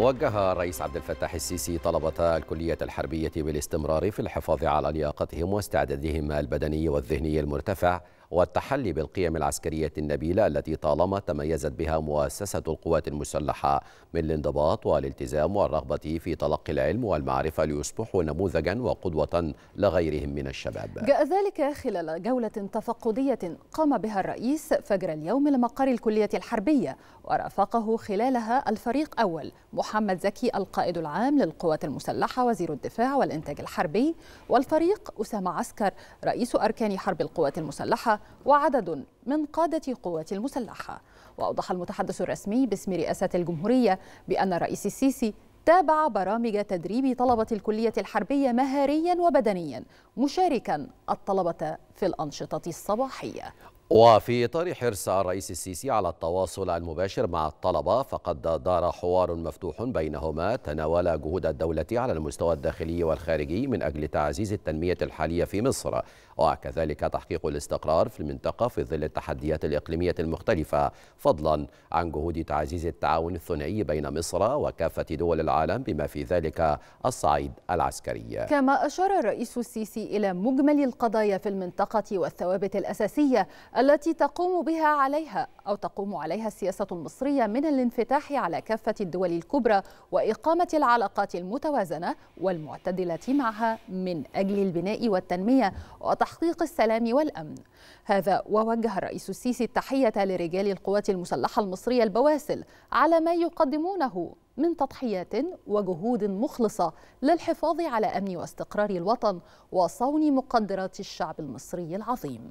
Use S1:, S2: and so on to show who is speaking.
S1: وجه الرئيس عبد الفتاح السيسي طلبة الكلية الحربية بالاستمرار في الحفاظ على لياقتهم واستعدادهم البدني والذهني المرتفع والتحلي بالقيم العسكرية النبيلة التي طالما تميزت بها مؤسسة القوات المسلحة من الانضباط والالتزام والرغبة في تلقي العلم والمعرفة ليصبحوا نموذجا وقدوة لغيرهم من الشباب.
S2: جاء ذلك خلال جولة تفقدية قام بها الرئيس فجر اليوم لمقر الكلية الحربية ورافقه خلالها الفريق أول محمد زكي القائد العام للقوات المسلحة وزير الدفاع والإنتاج الحربي والفريق أسامة عسكر رئيس أركان حرب القوات المسلحة وعدد من قادة قوات المسلحة. وأوضح المتحدث الرسمي باسم رئاسة الجمهورية بأن الرئيس السيسي تابع برامج تدريب طلبة الكلية الحربية مهاريا وبدنيا مشاركا الطلبة في الأنشطة الصباحية.
S1: وفي إطار حرص الرئيس السيسي على التواصل المباشر مع الطلبة فقد دار حوار مفتوح بينهما تناول جهود الدولة على المستوى الداخلي والخارجي من أجل تعزيز التنمية الحالية في مصر. وكذلك تحقيق الاستقرار في المنطقة في ظل التحديات الإقليمية المختلفة فضلا عن جهود تعزيز التعاون الثنائي بين مصر وكافة دول العالم بما في ذلك الصعيد العسكري.
S2: كما أشار الرئيس السيسي إلى مجمل القضايا في المنطقة والثوابت الأساسية التي تقوم بها عليها أو تقوم عليها السياسة المصرية من الانفتاح على كافة الدول الكبرى وإقامة العلاقات المتوازنة والمعتدلة معها من أجل البناء والتنمية وتحقيق السلام والأمن هذا ووجه الرئيس السيسي التحية لرجال القوات المسلحة المصرية البواسل على ما يقدمونه من تضحيات وجهود مخلصة للحفاظ على أمن واستقرار الوطن وصون مقدرات الشعب المصري العظيم.